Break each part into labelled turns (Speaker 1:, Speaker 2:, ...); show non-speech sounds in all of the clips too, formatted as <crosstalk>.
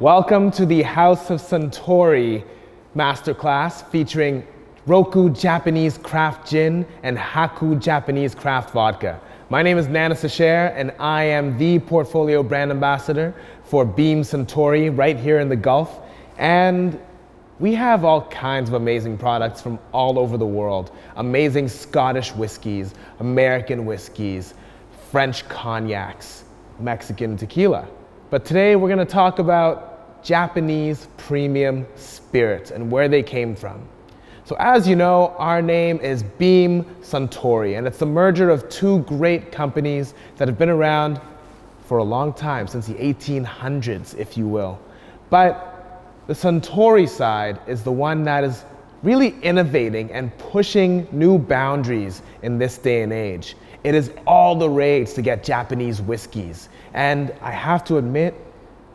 Speaker 1: Welcome to the House of Suntory masterclass featuring Roku Japanese craft gin and Haku Japanese craft vodka. My name is Nana Sechere and I am the portfolio brand ambassador for Beam Suntory right here in the Gulf. And we have all kinds of amazing products from all over the world. Amazing Scottish whiskies, American whiskies, French cognacs, Mexican tequila. But today we're gonna talk about Japanese premium spirits and where they came from. So as you know, our name is Beam Suntory, and it's the merger of two great companies that have been around for a long time, since the 1800s, if you will. But the Suntory side is the one that is really innovating and pushing new boundaries in this day and age. It is all the rage to get Japanese whiskeys. And I have to admit,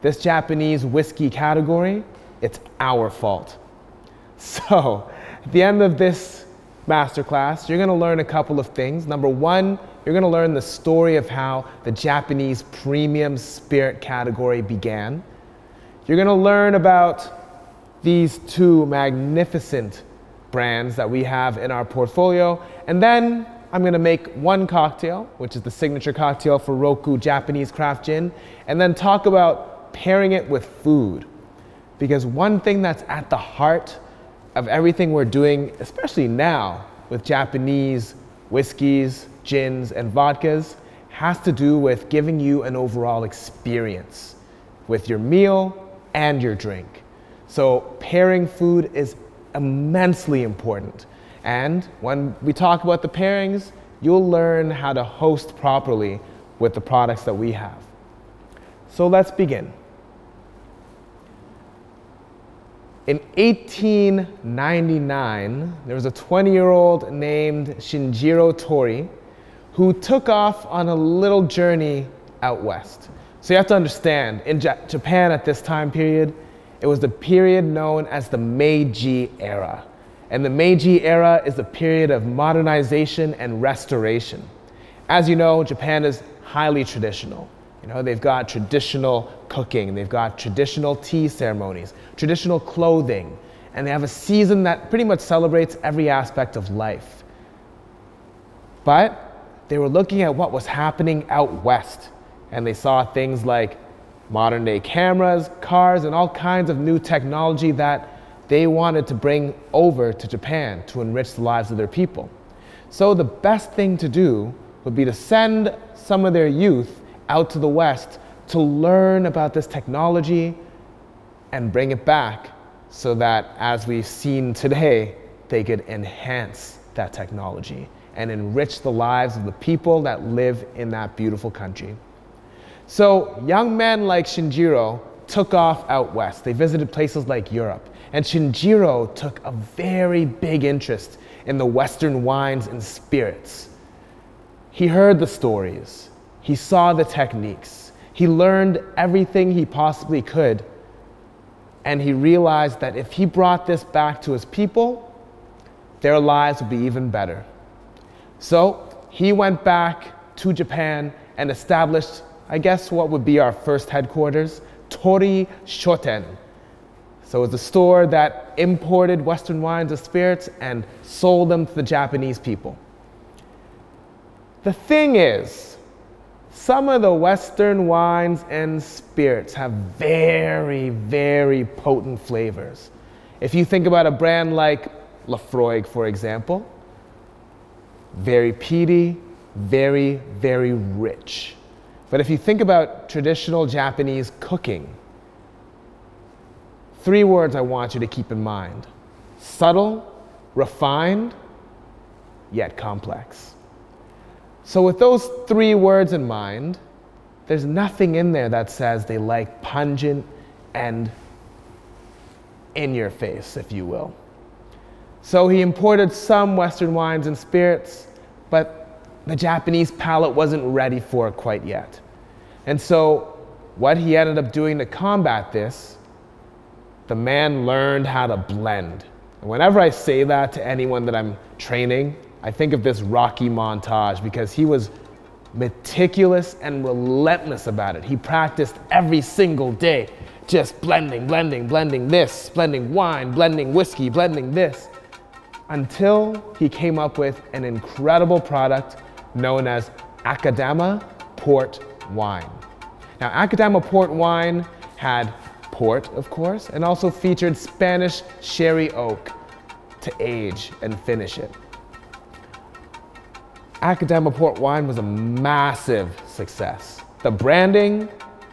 Speaker 1: this Japanese whiskey category, it's our fault. <laughs> So, at the end of this masterclass, you're gonna learn a couple of things. Number one, you're gonna learn the story of how the Japanese premium spirit category began. You're gonna learn about these two magnificent brands that we have in our portfolio. And then I'm gonna make one cocktail, which is the signature cocktail for Roku Japanese Craft Gin, and then talk about pairing it with food. Because one thing that's at the heart of everything we're doing, especially now with Japanese whiskeys, gins, and vodkas, has to do with giving you an overall experience with your meal and your drink. So pairing food is immensely important. And when we talk about the pairings, you'll learn how to host properly with the products that we have. So let's begin. In 1899, there was a 20 year old named Shinjiro Torii who took off on a little journey out west. So you have to understand, in J- Japan at this time period, it was the period known as the Meiji era. And the Meiji era is a period of modernization and restoration. As you know, Japan is highly traditional. You know, they've got traditional cooking, they've got traditional tea ceremonies, traditional clothing, and they have a season that pretty much celebrates every aspect of life. But they were looking at what was happening out west, and they saw things like modern day cameras, cars, and all kinds of new technology that they wanted to bring over to Japan to enrich the lives of their people. So the best thing to do would be to send some of their youth out to the West to learn about this technology and bring it back so that, as we've seen today, they could enhance that technology and enrich the lives of the people that live in that beautiful country. So, young men like Shinjiro took off out west. They visited places like Europe. And Shinjiro took a very big interest in the Western wines and spirits. He heard the stories, he saw the techniques. He learned everything he possibly could. And he realized that if he brought this back to his people, their lives would be even better. So he went back to Japan and established, I guess, what would be our first headquarters, Torii Shoten. So it was a store that imported Western wines and spirits and sold them to the Japanese people. The thing is, some of the Western wines and spirits have very, very potent flavors. If you think about a brand like Laphroaig, for example, very peaty, very, very rich. But if you think about traditional Japanese cooking, three words I want you to keep in mind subtle, refined, yet complex. So, with those three words in mind, there's nothing in there that says they like pungent and in your face, if you will. So, he imported some Western wines and spirits, but the Japanese palate wasn't ready for it quite yet. And so, what he ended up doing to combat this, the man learned how to blend. And whenever I say that to anyone that I'm training, I think of this Rocky montage because he was meticulous and relentless about it. He practiced every single day just blending, blending, blending this, blending wine, blending whiskey, blending this, until he came up with an incredible product known as Akadama Port Wine. Now, Akadama Port Wine had port, of course, and also featured Spanish sherry oak to age and finish it. Akadama Port Wine was a massive success. The branding,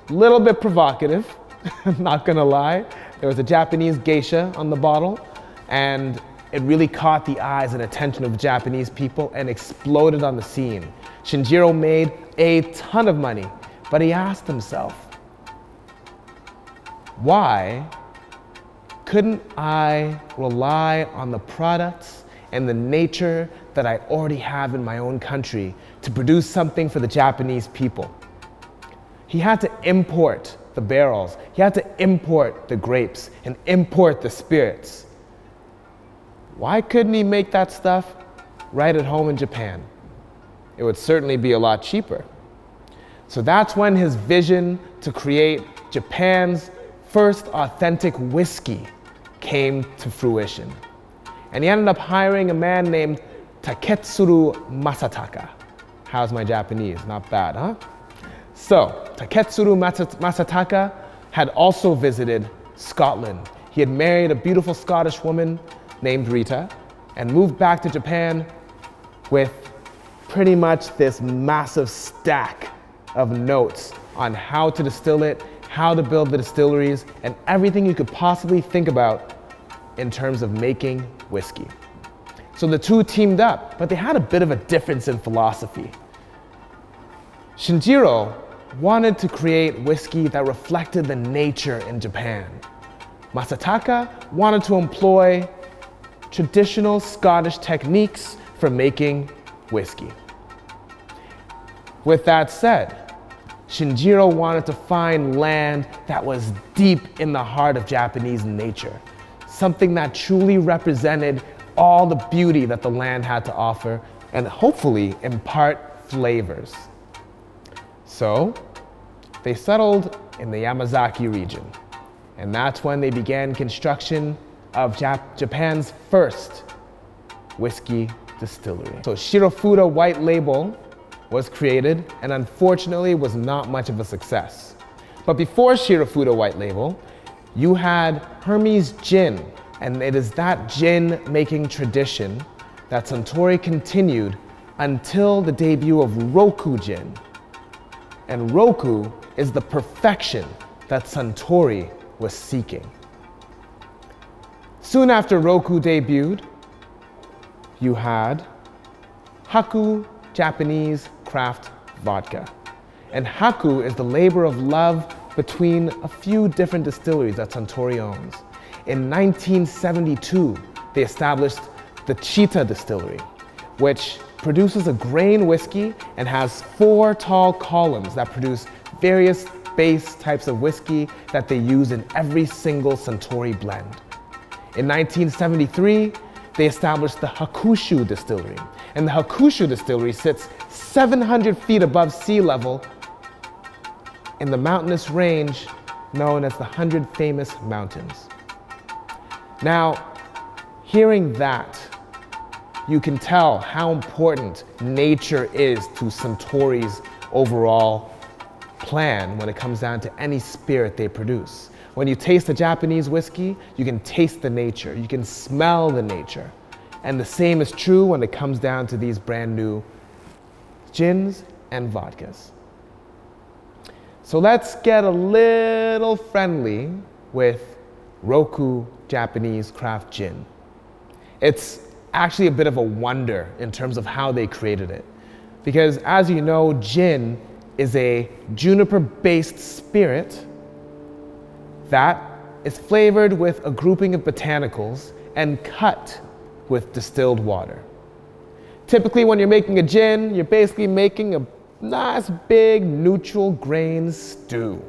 Speaker 1: little bit provocative, <laughs> not gonna lie. There was a Japanese geisha on the bottle, and it really caught the eyes and attention of Japanese people and exploded on the scene. Shinjiro made a ton of money, but he asked himself, why couldn't I rely on the products and the nature that I already have in my own country to produce something for the Japanese people? He had to import the barrels, he had to import the grapes and import the spirits. Why couldn't he make that stuff right at home in Japan? It would certainly be a lot cheaper. So that's when his vision to create Japan's first authentic whiskey came to fruition. And he ended up hiring a man named Taketsuru Masataka. How's my Japanese? Not bad, huh? So, Taketsuru Masataka had also visited Scotland. He had married a beautiful Scottish woman named Rita and moved back to Japan with pretty much this massive stack of notes on how to distill it, how to build the distilleries, and everything you could possibly think about in terms of making whiskey. So the two teamed up, but they had a bit of a difference in philosophy. Shinjiro wanted to create whiskey that reflected the nature in Japan. Masataka wanted to employ traditional Scottish techniques for making whiskey. With that said, Shinjiro wanted to find land that was deep in the heart of Japanese nature, something that truly represented all the beauty that the land had to offer and hopefully impart flavors. So they settled in the Yamazaki region, and that's when they began construction of Jap Japan's first whiskey distillery. So Shirofuda White Label was created and unfortunately was not much of a success. But before Shirofuda White Label, you had Hermes Gin, and it is that gin making tradition that Suntory continued until the debut of Roku Gin. And Roku is the perfection that Suntory was seeking. Soon after Roku debuted, you had Haku Japanese craft vodka. And Haku is the labor of love between a few different distilleries that Suntory owns. In 1972, they established the Chita Distillery, which produces a grain whiskey and has four tall columns that produce various base types of whiskey that they use in every single Suntory blend. In 1973, they established the Hakushu Distillery. And the Hakushu Distillery sits 700 feet above sea level in the mountainous range known as the Hundred Famous Mountains. Now, hearing that, you can tell how important nature is to Suntory's overall plan when it comes down to any spirit they produce. When you taste a Japanese whiskey, you can taste the nature, you can smell the nature. And the same is true when it comes down to these brand new gins and vodkas. So let's get a little friendly with Roku Japanese craft gin. It's actually a bit of a wonder in terms of how they created it. Because as you know, gin is a juniper based spirit that is flavored with a grouping of botanicals and cut with distilled water. Typically, when you're making a gin, you're basically making a nice big neutral grain stew.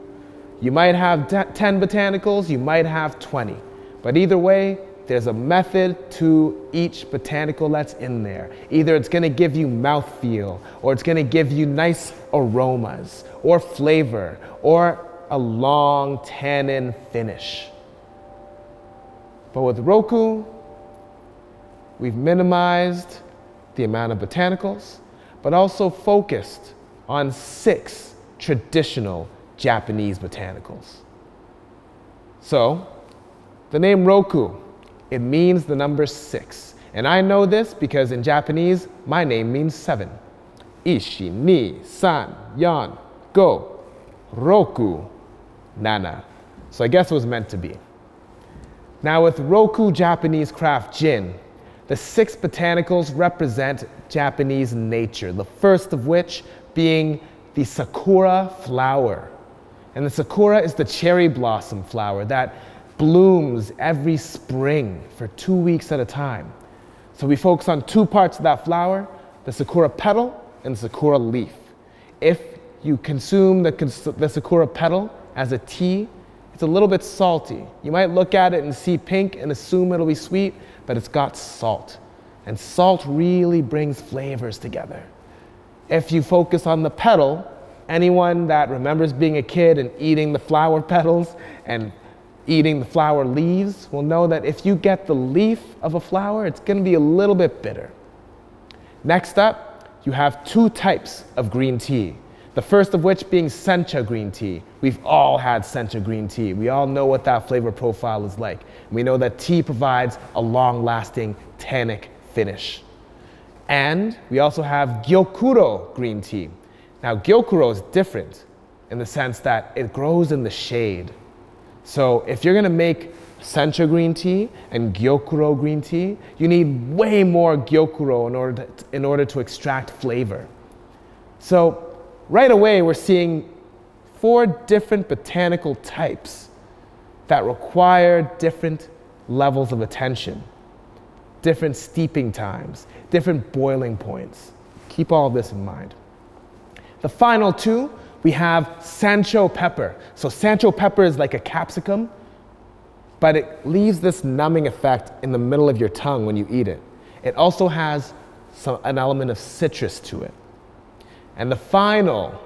Speaker 1: You might have 10 botanicals, you might have 20. But either way, there's a method to each botanical that's in there. Either it's gonna give you mouthfeel, or it's gonna give you nice aromas, or flavor, or a long tannin finish. But with Roku, we've minimized the amount of botanicals, but also focused on six traditional Japanese botanicals. So, the name Roku, it means the number six. And I know this because in Japanese, my name means seven. Ishi, ni, san, yan, go, roku, nana. So I guess it was meant to be. Now with Roku Japanese craft gin, the six botanicals represent Japanese nature, the first of which being the sakura flower. And the sakura is the cherry blossom flower that blooms every spring for two weeks at a time. So we focus on two parts of that flower, the sakura petal and the sakura leaf. If you consume the, the sakura petal as a tea, it's a little bit salty. You might look at it and see pink and assume it'll be sweet, but it's got salt. And salt really brings flavors together. If you focus on the petal, anyone that remembers being a kid and eating the flower <laughs> petals and eating the flower leaves will know that if you get the leaf of a flower, it's going to be a little bit bitter. Next up, you have two types of green tea. The first of which being sencha green tea. We've all had sencha green tea. We all know what that flavor profile is like. We know that tea provides a long lasting tannic finish. And we also have gyokuro green tea. Now, gyokuro is different in the sense that it grows in the shade. So if you're gonna make sencha green tea and gyokuro green tea, you need way more gyokuro in order to, in order to extract flavor. So right away, we're seeing four different botanical types that require different levels of attention, different steeping times, different boiling points. Keep all of this in mind. The final two we have Sansho pepper. So Sansho pepper is like a capsicum, but it leaves this numbing effect in the middle of your tongue when you eat it. It also has some, an element of citrus to it. And the final,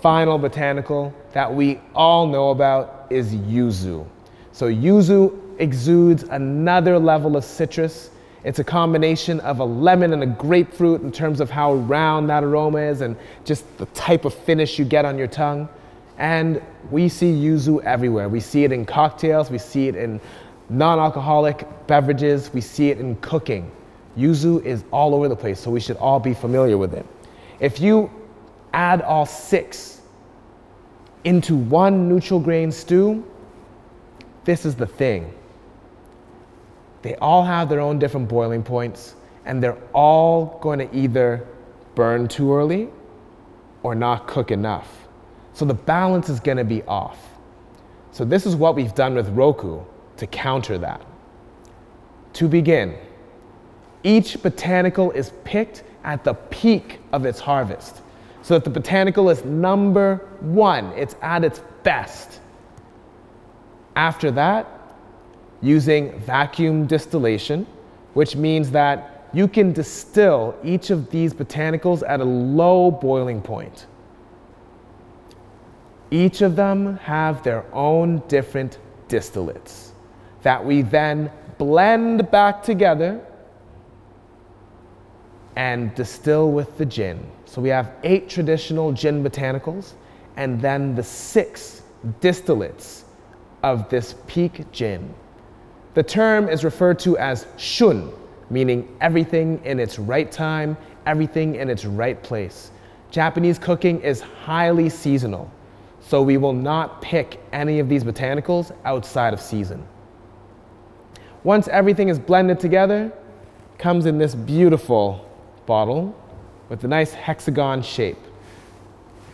Speaker 1: final botanical that we all know about is yuzu. So yuzu exudes another level of citrus it's a combination of a lemon and a grapefruit in terms of how round that aroma is and just the type of finish you get on your tongue. And we see yuzu everywhere. We see it in cocktails, we see it in non alcoholic beverages, we see it in cooking. Yuzu is all over the place, so we should all be familiar with it. If you add all six into one neutral grain stew, this is the thing they all have their own different boiling points, and they're all going to either burn too early or not cook enough. So the balance is going to be off. So this is what we've done with Roku to counter that. To begin, each botanical is picked at the peak of its harvest. So that the botanical is number one, it's at its best. After that, using vacuum distillation, which means that you can distill each of these botanicals at a low boiling point. Each of them have their own different distillates that we then blend back together and distill with the gin. So we have eight traditional gin botanicals and then the six distillates of this peak gin. The term is referred to as shun, meaning everything in its right time, everything in its right place. Japanese cooking is highly seasonal, so we will not pick any of these botanicals outside of season. Once everything is blended together, comes in this beautiful bottle with a nice hexagon shape.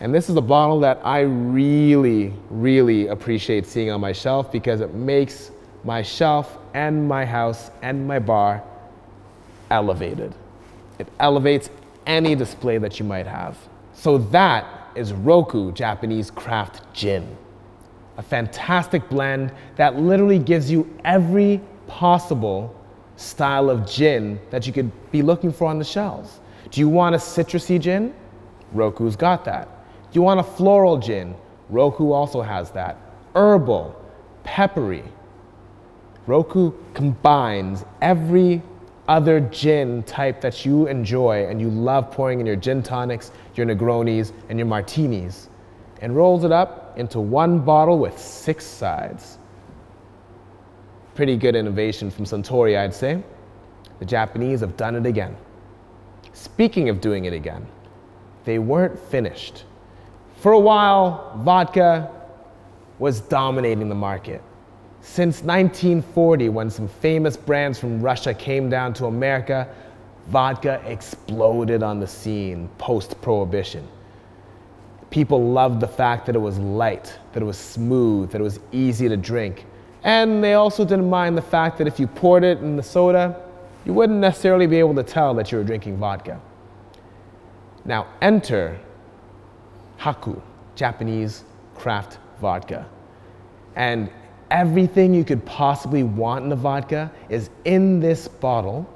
Speaker 1: And this is a bottle that I really, really appreciate seeing on my shelf because it makes my shelf and my house and my bar elevated. It elevates any display that you might have. So that is Roku Japanese Craft Gin. A fantastic blend that literally gives you every possible style of gin that you could be looking for on the shelves. Do you want a citrusy gin? Roku's got that. Do you want a floral gin? Roku also has that. Herbal, peppery. Roku combines every other gin type that you enjoy and you love pouring in your gin tonics, your Negronis, and your martinis, and rolls it up into one bottle with six sides. Pretty good innovation from Suntory, I'd say. The Japanese have done it again. Speaking of doing it again, they weren't finished. For a while, vodka was dominating the market. Since 1940, when some famous brands from Russia came down to America, vodka exploded on the scene post prohibition. People loved the fact that it was light, that it was smooth, that it was easy to drink. And they also didn't mind the fact that if you poured it in the soda, you wouldn't necessarily be able to tell that you were drinking vodka. Now enter Haku, Japanese craft vodka. And everything you could possibly want in a vodka is in this bottle,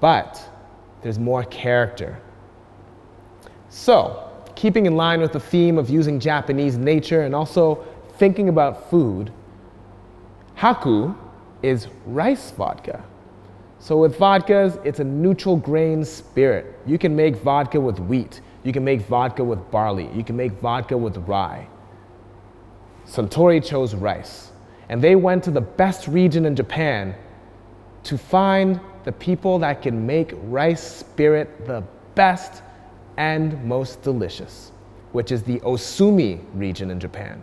Speaker 1: but there's more character. So, keeping in line with the theme of using Japanese nature and also thinking about food, Haku is rice vodka. So with vodkas, it's a neutral grain spirit. You can make vodka with wheat. You can make vodka with barley. You can make vodka with rye. Suntory chose rice. And they went to the best region in Japan to find the people that can make rice spirit the best and most delicious, which is the Osumi region in Japan.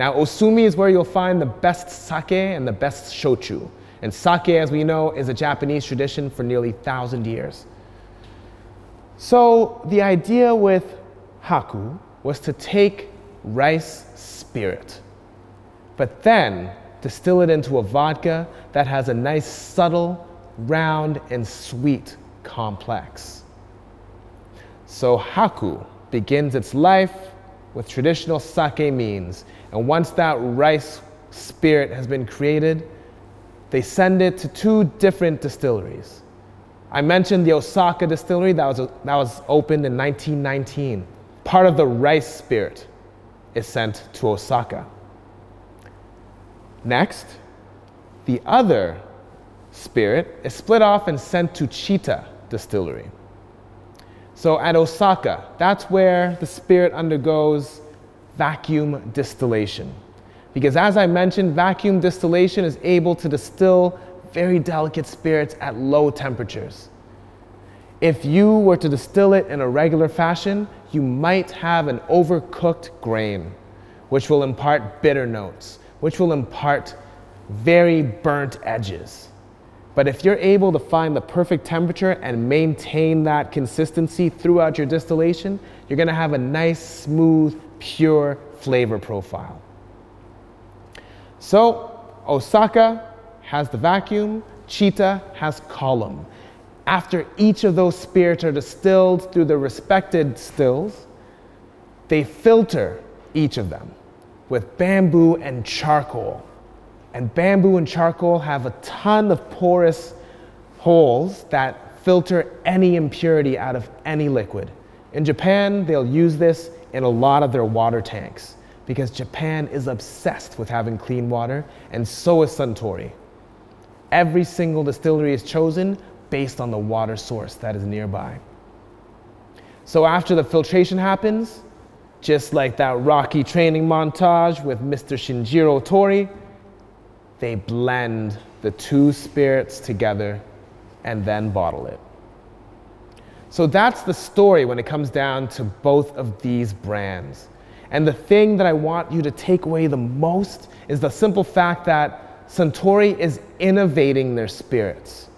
Speaker 1: Now, Osumi is where you'll find the best sake and the best shochu. And sake, as we know, is a Japanese tradition for nearly 1,000 years. So the idea with haku was to take rice spirit, but then distill it into a vodka that has a nice subtle, round, and sweet complex. So haku begins its life with traditional sake means, and once that rice spirit has been created, they send it to two different distilleries. I mentioned the Osaka distillery that was, that was opened in 1919. Part of the rice spirit is sent to Osaka. Next, the other spirit is split off and sent to Chita distillery. So at Osaka, that's where the spirit undergoes vacuum distillation. Because as I mentioned, vacuum distillation is able to distill very delicate spirits at low temperatures. If you were to distill it in a regular fashion, you might have an overcooked grain, which will impart bitter notes, which will impart very burnt edges. But if you're able to find the perfect temperature and maintain that consistency throughout your distillation, you're gonna have a nice, smooth, pure flavor profile. So Osaka has the vacuum, Chita has column. After each of those spirits are distilled through the respected stills, they filter each of them with bamboo and charcoal. And bamboo and charcoal have a ton of porous holes that filter any impurity out of any liquid. In Japan, they'll use this in a lot of their water tanks because Japan is obsessed with having clean water, and so is Suntory. Every single distillery is chosen based on the water source that is nearby. So after the filtration happens, just like that rocky training montage with Mr. Shinjiro Torii, they blend the two spirits together and then bottle it. So that's the story when it comes down to both of these brands. And the thing that I want you to take away the most is the simple fact that Suntory is innovating their spirits.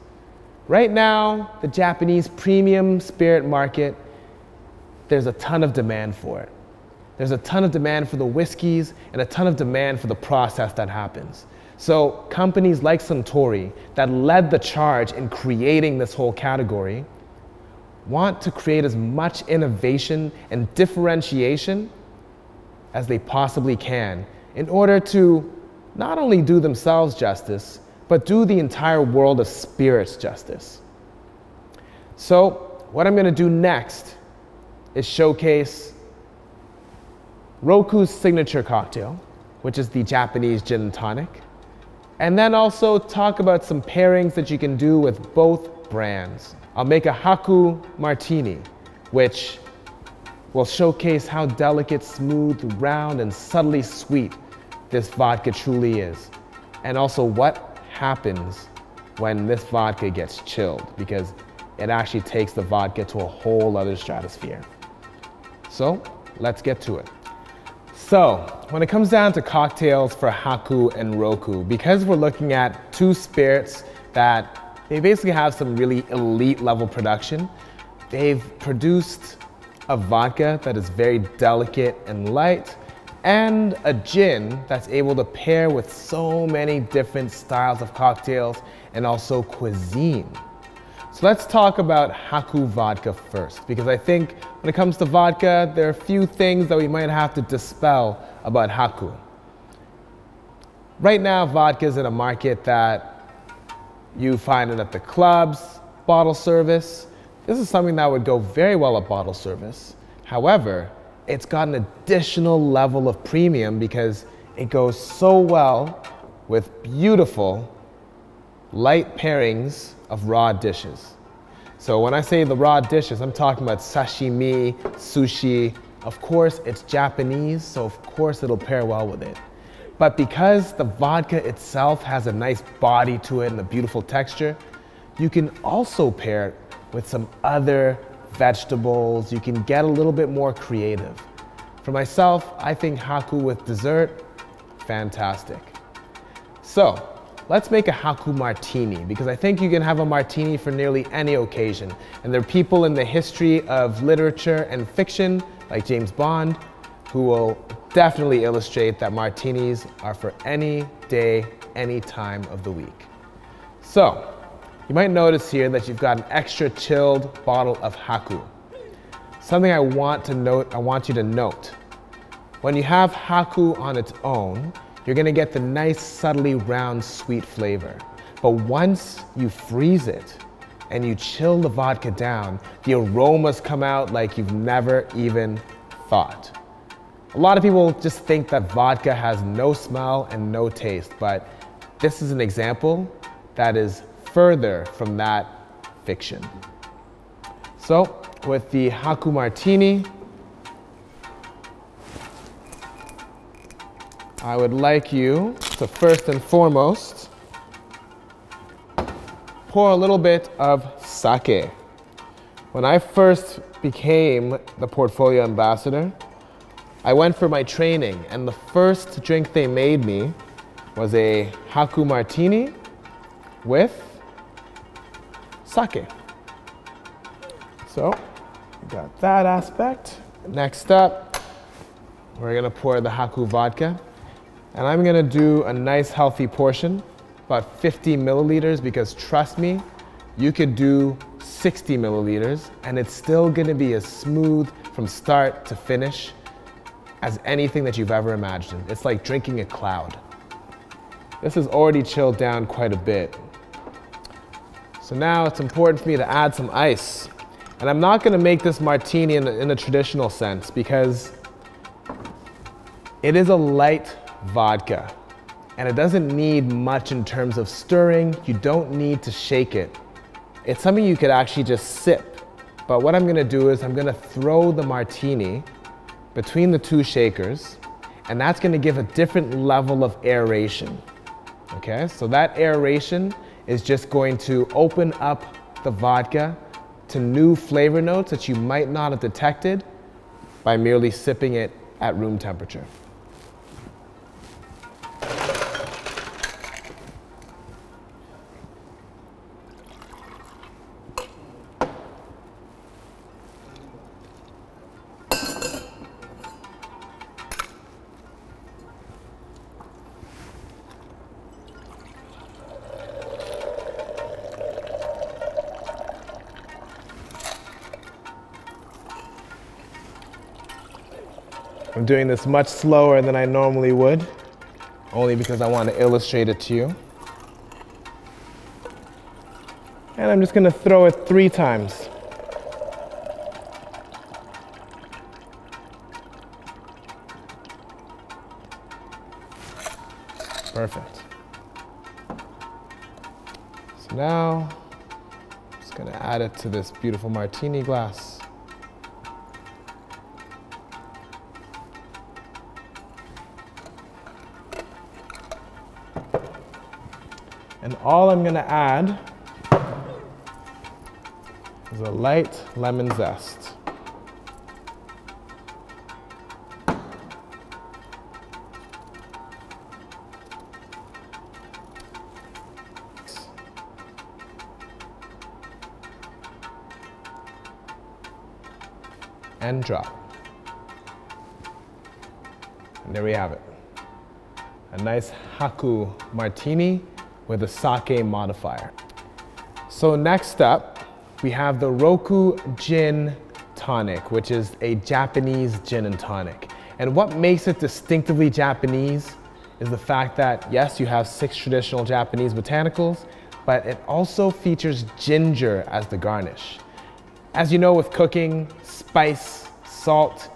Speaker 1: Right now, the Japanese premium spirit market, there's a ton of demand for it. There's a ton of demand for the whiskeys and a ton of demand for the process that happens. So companies like Suntory that led the charge in creating this whole category want to create as much innovation and differentiation as they possibly can in order to not only do themselves justice, but do the entire world of spirits justice. So, what I'm going to do next is showcase Roku's signature cocktail, which is the Japanese gin and tonic, and then also talk about some pairings that you can do with both brands. I'll make a Haku Martini, which will showcase how delicate, smooth, round, and subtly sweet this vodka truly is. And also what happens when this vodka gets chilled, because it actually takes the vodka to a whole other stratosphere. So let's get to it. So, when it comes down to cocktails for Haku and Roku, because we're looking at two spirits that they basically have some really elite level production, they've produced a vodka that is very delicate and light, and a gin that's able to pair with so many different styles of cocktails and also cuisine. So let's talk about Haku vodka first, because I think when it comes to vodka, there are a few things that we might have to dispel about Haku. Right now, vodka is in a market that you find it at the clubs, bottle service. This is something that would go very well at bottle service. However, it's got an additional level of premium because it goes so well with beautiful light pairings of raw dishes. So when I say the raw dishes, I'm talking about sashimi, sushi. Of course, it's Japanese, so of course it'll pair well with it. But because the vodka itself has a nice body to it and a beautiful texture, you can also pair it with some other vegetables. You can get a little bit more creative. For myself, I think Haku with dessert, fantastic. So, let's make a Haku martini because I think you can have a martini for nearly any occasion. And there are people in the history of literature and fiction, like James Bond, who will definitely illustrate that martinis are for any day, any time of the week. So, you might notice here that you've got an extra chilled bottle of Haku. Something I want to note, I want you to note. When you have Haku on its own, you're gonna get the nice, subtly round, sweet flavor. But once you freeze it and you chill the vodka down, the aromas come out like you've never even thought. A lot of people just think that vodka has no smell and no taste, but this is an example that is further from that fiction. So, with the Haku Martini, I would like you to first and foremost pour a little bit of sake. When I first became the portfolio ambassador, I went for my training, and the first drink they made me was a Haku Martini with sake. So, got that aspect. Next up, we're gonna pour the Haku vodka. And I'm gonna do a nice healthy portion, about 50 milliliters, because trust me, you could do 60 milliliters and it's still gonna be as smooth from start to finish as anything that you've ever imagined. It's like drinking a cloud. This is already chilled down quite a bit. So now it's important for me to add some ice. And I'm not gonna make this martini in in a traditional sense because it is a light vodka. And it doesn't need much in terms of stirring. You don't need to shake it. It's something you could actually just sip. But what I'm gonna do is I'm gonna throw the martini between the two shakers, and that's gonna give a different level of aeration. Okay, so that aeration is just going to open up the vodka to new flavor notes that you might not have detected by merely sipping it at room temperature. I'm doing this much slower than I normally would, only because I want to illustrate it to you. And I'm just gonna throw it three times. Perfect. So now, I'm just gonna add it to this beautiful martini glass. And all I'm gonna add is a light lemon zest. and drop. And there we have it. A nice Haku martini with a sake modifier. So next up, we have the Roku Gin Tonic, which is a Japanese gin and tonic. And what makes it distinctively Japanese is the fact that, yes, you have six traditional Japanese botanicals, but it also features ginger as the garnish. As you know with cooking, spice, salt,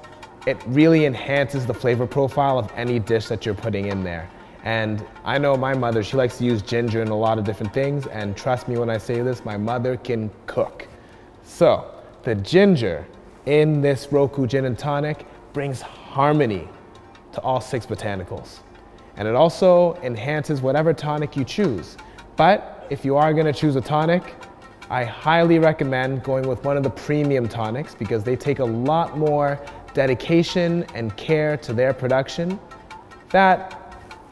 Speaker 1: it really enhances the flavor profile of any dish that you're putting in there. And I know my mother, she likes to use ginger in a lot of different things. And trust me when I say this, my mother can cook. So the ginger in this Roku Gin and Tonic brings harmony to all six botanicals. And it also enhances whatever tonic you choose. But if you are gonna choose a tonic, I highly recommend going with one of the premium tonics because they take a lot more dedication and care to their production. That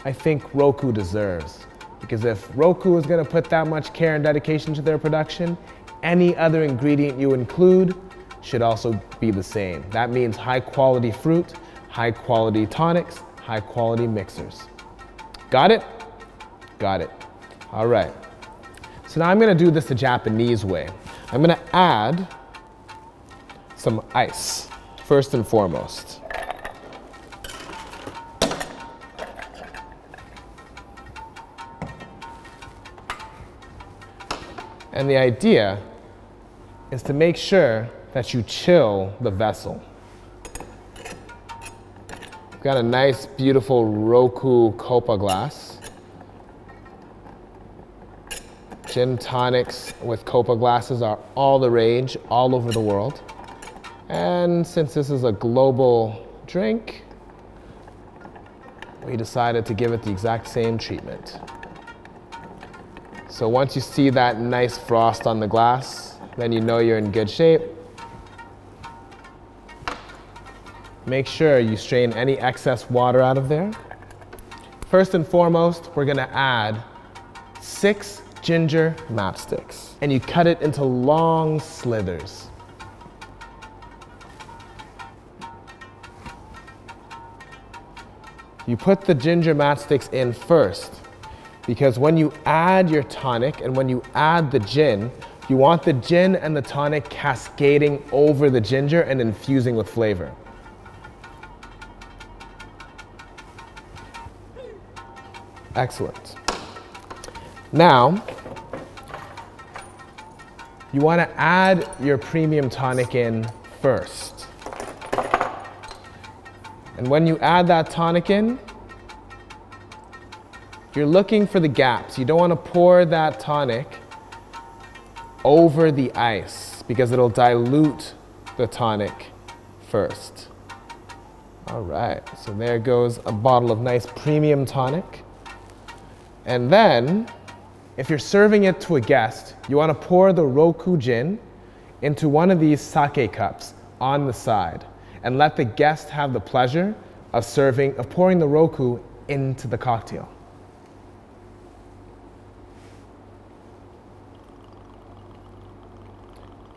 Speaker 1: I think Roku deserves. Because if Roku is gonna put that much care and dedication to their production, any other ingredient you include should also be the same. That means high quality fruit, high quality tonics, high quality mixers. Got it? Got it. All right. So now I'm gonna do this the Japanese way. I'm gonna add some ice, first and foremost. And the idea is to make sure that you chill the vessel. We've got a nice, beautiful Roku Copa glass. Gin tonics with Copa glasses are all the rage all over the world. And since this is a global drink, we decided to give it the exact same treatment. So once you see that nice frost on the glass, then you know you're in good shape. Make sure you strain any excess water out of there. First and foremost, we're gonna add six ginger matchsticks. And you cut it into long slithers. You put the ginger matchsticks in first because when you add your tonic and when you add the gin, you want the gin and the tonic cascading over the ginger and infusing with flavor. Excellent. Now, you want to add your premium tonic in first. And when you add that tonic in, you're looking for the gaps. You don't want to pour that tonic over the ice because it'll dilute the tonic first. All right, so there goes a bottle of nice premium tonic. And then, if you're serving it to a guest, you want to pour the Roku gin into one of these sake cups on the side and let the guest have the pleasure of serving, of pouring the Roku into the cocktail.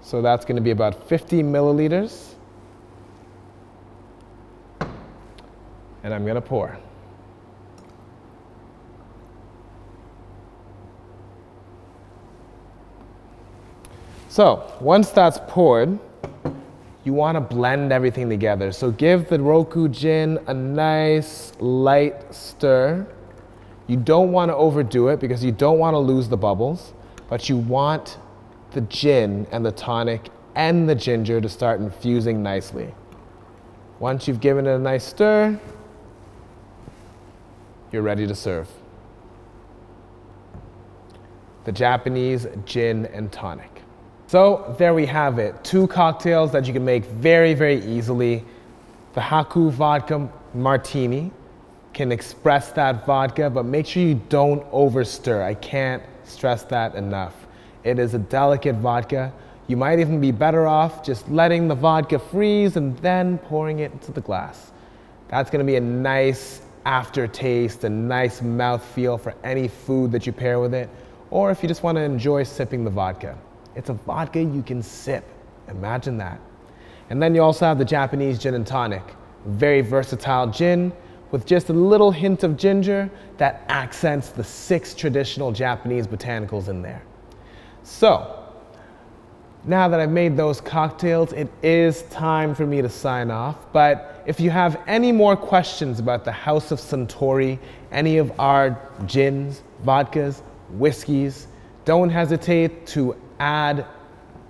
Speaker 1: So that's going to be about 50 milliliters. And I'm going to pour. So once that's poured, you want to blend everything together. So give the Roku gin a nice light stir. You don't want to overdo it because you don't want to lose the bubbles, but you want the gin and the tonic and the ginger to start infusing nicely. Once you've given it a nice stir, you're ready to serve. the Japanese gin and tonic. So there we have it, two cocktails that you can make very, very easily. The Haku Vodka Martini can express that vodka, but make sure you don't over stir. I can't stress that enough. It is a delicate vodka. You might even be better off just letting the vodka freeze and then pouring it into the glass. That's gonna be a nice aftertaste, a nice mouth feel for any food that you pair with it, or if you just wanna enjoy sipping the vodka. It's a vodka you can sip. Imagine that. And then you also have the Japanese gin and tonic. Very versatile gin with just a little hint of ginger that accents the six traditional Japanese botanicals in there. So, now that I've made those cocktails, it is time for me to sign off. But if you have any more questions about the House of Suntory, any of our gins, vodkas, whiskeys, don't hesitate to add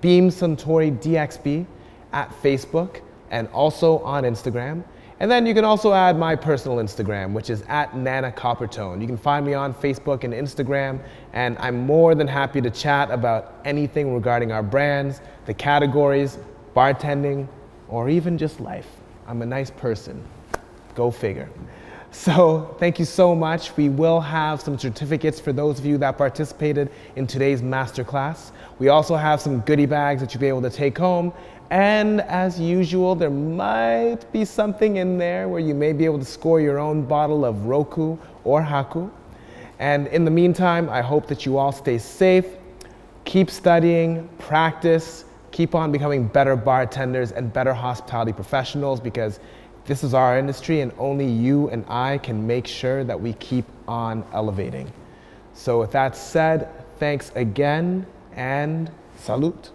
Speaker 1: Beam Suntory DXB at Facebook and also on Instagram. And then you can also add my personal Instagram, which is at Nana Coppertone. You can find me on Facebook and Instagram, and I'm more than happy to chat about anything regarding our brands, the categories, bartending, or even just life. I'm a nice person. Go figure. So thank you so much. We will have some certificates for those of you that participated in today's masterclass. We also have some goodie bags that you'll be able to take home. And as usual, there might be something in there where you may be able to score your own bottle of Roku or Haku. And in the meantime, I hope that you all stay safe, keep studying, practice, keep on becoming better bartenders and better hospitality professionals because this is our industry and only you and I can make sure that we keep on elevating. So with that said, thanks again and salute.